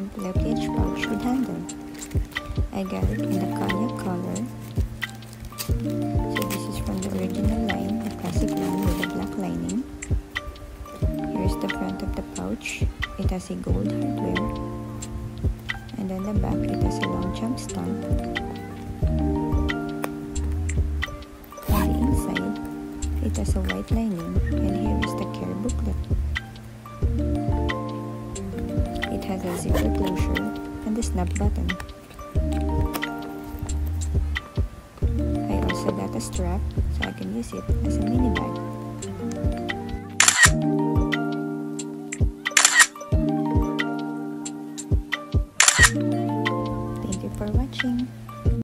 of Pliage pouch with handle. I got it in the cognac color. So this is from the original line, the classic one with the black lining. Here's the front of the pouch. It has a gold hardware. And on the back, it has a Longchamp stamp. On the inside, it has a white lining and here is the care booklet. Has zipper closure and the snap button. I also got a strap so I can use it as a mini bag. Thank you for watching.